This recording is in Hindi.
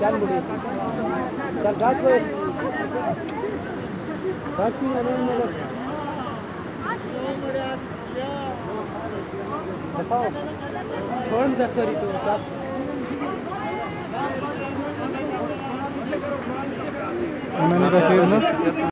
चल मुड़ी चल घाट पे घाट की अनून नगर बताओ कौन दस करी तो साथ मैंने कहा शेर ना